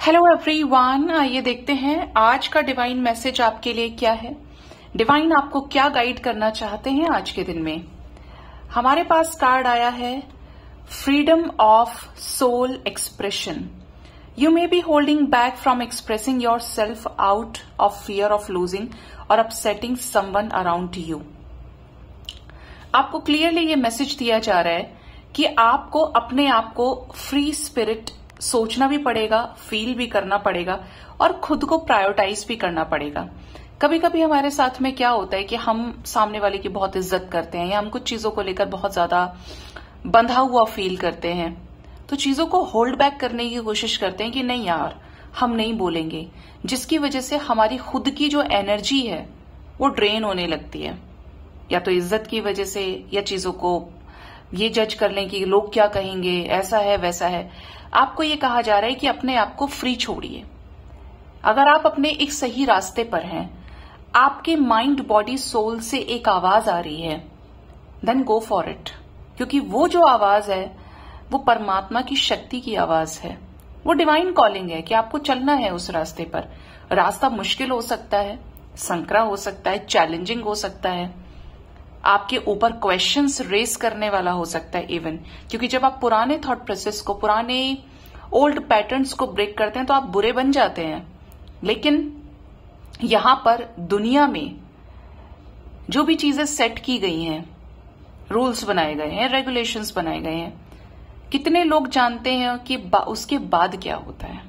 Hello everyone आइए देखते हैं आज का डिवाइन मैसेज आपके लिए क्या है। डिवाइन आपको क्या गाइड करना चाहते हैं आज के दिन में? हमारे पास कार्ड आया है freedom of soul expression you may be holding back from expressing your self out of fear of losing और अपसेटिंग समवन अराउंड यू आपको क्लियरली ये मैसेज दिया जा रहा है कि आपको अपने आप को फ्री स्पिरिट सोचना भी पड़ेगा फील भी करना पड़ेगा और खुद को प्रायोरिटाइज भी करना पड़ेगा। कभी कभी हमारे साथ में क्या होता है कि हम सामने वाले की बहुत इज़्ज़त करते हैं या हम कुछ चीज़ों को लेकर बहुत ज़्यादा बंधा हुआ फील करते हैं तो चीज़ों को होल्ड बैक करने की कोशिश करते हैं कि नहीं यार, हम नहीं बोलेंगे, जिसकी वजह से हमारी खुद की जो एनर्जी है, वो ड्रेन होने लगती है। या तो इज़्ज़त की वजह से या चीज़ों को ये जज कर लें कि लोग क्या कहेंगे, ऐसा है, वैसा है। आपको ये कहा जा रहा है कि अपने आप को फ्री छोड़िए। अगर आप अपने एक सही रास्ते पर हैं, आपके माइंड बॉडी सोल से एक आवाज़ आ रही है देन गो फॉर इट क्योंकि वो जो आवाज़ है, वो परमात्मा की शक्ति की आवाज़ है। वो डिवाइन कॉलिंग है कि आपको चलना है उस रास्ते पर। रास्ता मुश्किल हो सकता है, संकरा हो सकता है चैलेंजिंग हो सकता है। आपके ऊपर क्वेश्चंस रेस करने वाला हो सकता है इवन क्योंकि जब आप पुराने थॉट प्रोसेस को पुराने ओल्ड पैटर्न्स को ब्रेक करते हैं तो आप बुरे बन जाते हैं। लेकिन यहाँ पर दुनिया में जो भी चीज़ें सेट की गई हैं रूल्स बनाए गए हैं रेगुलेशंस बनाए गए हैं कितने लोग जानते हैं कि बा, उसके बाद क्या होता है?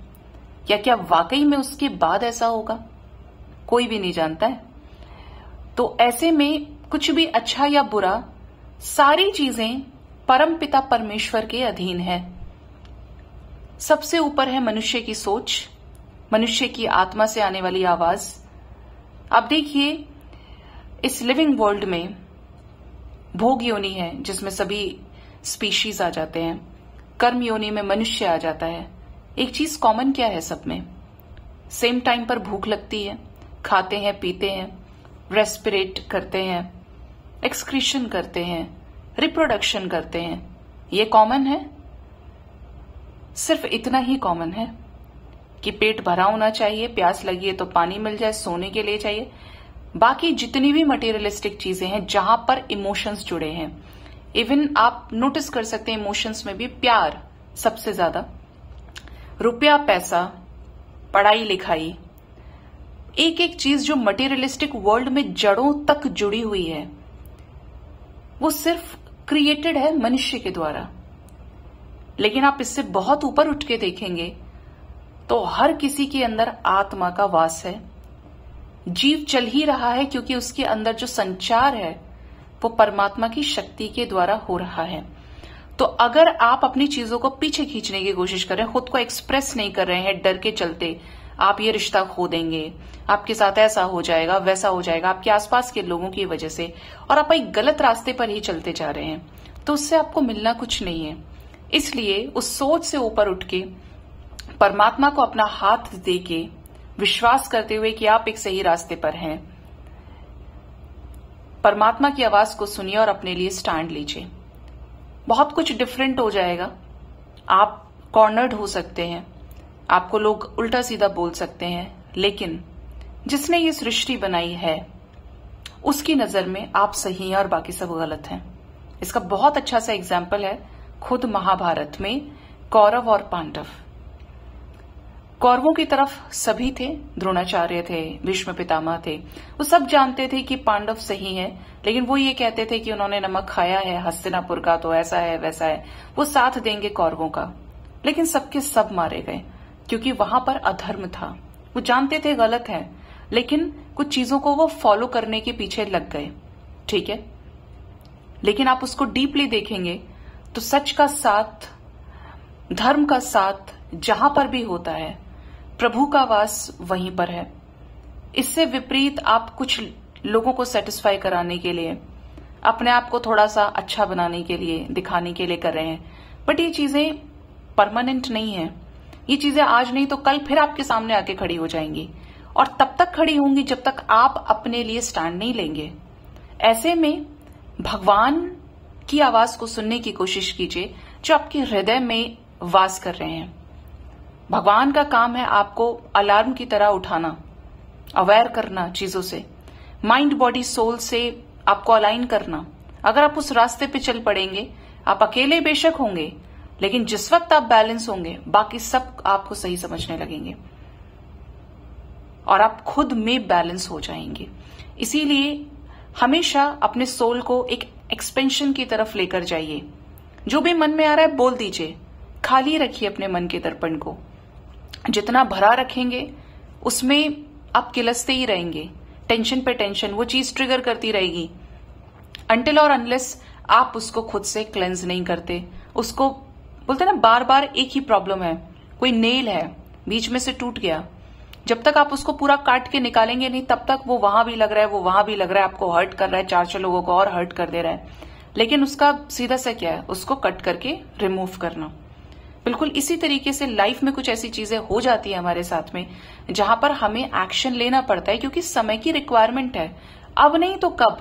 या क्या वाकई में उसके बाद ऐसा होगा? कोई भी नहीं जानता है। तो ऐसे में कुछ भी अच्छा या बुरा, सारी चीज़ें परम पिता परमेश्वर के अधीन है। सबसे ऊपर है मनुष्य की सोच, मनुष्य की आत्मा से आने वाली आवाज़। अब देखिए, इस लिविंग वर्ल्ड में भोग योनि है, जिसमें सभी स्पीशीज आ जाते हैं। कर्म योनि में मनुष्य आ जाता है। एक चीज़ कॉमन क्या है सब में? सेम टाइम पर भूख लगती है, खाते हैं, पीते हैं, रेस्पिरेट करते हैं। एक्सक्रीशन करते हैं रिप्रोडक्शन करते हैं। ये कॉमन है? सिर्फ़ इतना ही कॉमन है कि पेट भरा होना चाहिए, प्यास लगी है तो पानी मिल जाए, सोने के लिए चाहिए। बाकी जितनी भी मटेरियलिस्टिक चीज़ें हैं, जहाँ पर इमोशंस जुड़े हैं इवन आप नोटिस कर सकते हैं इमोशंस में भी प्यार सबसे ज़्यादा। रुपया, पैसा, पढ़ाई, लिखाई एक एक चीज़ जो मटेरियलिस्टिक वर्ल्ड में जड़ों तक जुड़ी हुई है वो सिर्फ़ क्रिएटेड है मनुष्य के द्वारा। लेकिन आप इससे बहुत ऊपर उठ के देखेंगे तो हर किसी के अंदर आत्मा का वास है। जीव चल ही रहा है क्योंकि उसके अंदर जो संचार है, वो परमात्मा की शक्ति के द्वारा हो रहा है। तो अगर आप अपनी चीज़ों को पीछे खींचने की कोशिश कर रहे हैं, खुद को एक्सप्रेस नहीं कर रहे हैं, डर के चलते आप ये रिश्ता खो देंगे। आपके साथ ऐसा हो जाएगा, वैसा हो जाएगा, आपके आसपास के लोगों की वजह से, और आप एक गलत रास्ते पर ही चलते जा रहे हैं। तो उससे आपको मिलना कुछ नहीं है। इसलिए उस सोच से ऊपर उठ के, परमात्मा को अपना हाथ दे के, विश्वास करते हुए कि आप एक सही रास्ते पर हैं। परमात्मा की आवाज़ को सुनिए और अपने लिए स्टैंड लीजिए। बहुत कुछ डिफरेंट हो जाएगा। आप कॉर्नर्ड हो सकते हैं। आपको लोग उल्टा सीधा बोल सकते हैं, लेकिन जिसने ये सृष्टि बनाई है, उसकी नज़र में आप सही हैं और बाकी सब गलत हैं। इसका बहुत अच्छा सा एग्ज़ाम्पल है खुद महाभारत में कौरव और पांडव। कौरवों की तरफ़ सभी थे, द्रोणाचार्य थे, भीष्म पितामह थे। वो सब जानते थे कि पांडव सही है, लेकिन वो ये कहते थे कि उन्होंने नमक खाया है, हस्तिनापुर का तो ऐसा है, वैसा है। वो साथ देंगे कौरवों का, लेकिन सबके सब मारे गए। क्योंकि वहाँ पर अधर्म था। वो जानते थे गलत है, लेकिन कुछ चीज़ों को वो फॉलो करने के पीछे लग गए। ठीक है? लेकिन आप उसको डीपली देखेंगे तो सच का साथ, धर्म का साथ जहाँ पर भी होता है, प्रभु का वास वहीं पर है। इससे विपरीत आप कुछ लोगों को सेटिस्फाई कराने के लिए, अपने आप को थोड़ा सा अच्छा बनाने के लिए, दिखाने के लिए कर रहे हैं। बट ये चीज़ें परमानेंट नहीं है। ये चीज़ें आज नहीं तो कल फिर आपके सामने आके खड़ी हो जाएँगी। और तब तक खड़ी होंगी जब तक आप अपने लिए स्टैंड नहीं लेंगे। ऐसे में भगवान की आवाज़ को सुनने की कोशिश कीजिए जो आपके हृदय में वास कर रहे हैं। भगवान का काम है आपको अलार्म की तरह उठाना अवेयर करना चीज़ों से। माइंड बॉडी सोल से आपको अलाइन करना। अगर आप उस रास्ते पे चल पड़ेंगे, आप अकेले बेशक होंगे लेकिन जिस वक्त आप बैलेंस होंगे, बाकी सब आपको सही समझने लगेंगे। और आप खुद में बैलेंस हो जाएँगे। इसीलिए हमेशा अपने सोल को एक एक्सपेंशन की तरफ़ लेकर जाइए। जो भी मन में आ रहा है, बोल दीजिए। खाली रखिए अपने मन के दर्पण को। जितना भरा रखेंगे, उसमें आप किलसते ही रहेंगे। टेंशन पे टेंशन वो चीज़ ट्रिगर करती रहेगी। अंटिल और अनलेस आप उसको खुद से क्लेंज नहीं करते, उसको बोलते ना बार बार एक ही प्रॉब्लम है। कोई नेल है, बीच में से टूट गया। जब तक आप उसको पूरा काट के निकालेंगे नहीं, तब तक वो वहाँ भी लग रहा है, वो वहाँ भी लग रहा है, आपको हर्ट कर रहा है चार चार लोगों को और हर्ट कर दे रहा है। लेकिन उसका सीधा सा क्या है? उसको कट करके रिमूव करना। बिल्कुल इसी तरीके से लाइफ में कुछ ऐसी चीज़ें हो जाती है हमारे साथ में, जहाँ पर हमें एक्शन लेना पड़ता है, क्योंकि समय की रिक्वायरमेंट है। अब नहीं तो कब?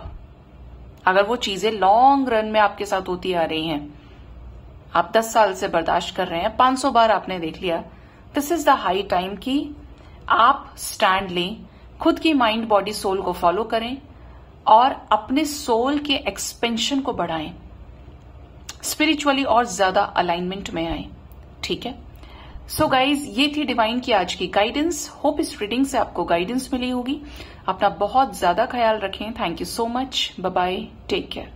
अगर वो चीज़ें लॉन्ग रन में आपके साथ होती आ रही हैं आप 10 साल से बर्दाश्त कर रहे हैं 500 बार आपने देख लिया। This is the high time की आप स्टैंड लें, खुद की माइंड बॉडी सोल को फॉलो करें और अपने सोल के एक्सपेंशन को बढ़ाएँ। स्पिरिचुअली और ज़्यादा अलाइनमेंट में आए, ठीक है? सो so गाइज़ ये थी डिवाइन की आज की गाइडेंस होप इस रीडिंग से आपको गाइडेंस मिली होगी। अपना बहुत ज़्यादा ख्याल रखें। Thank you so much bye take care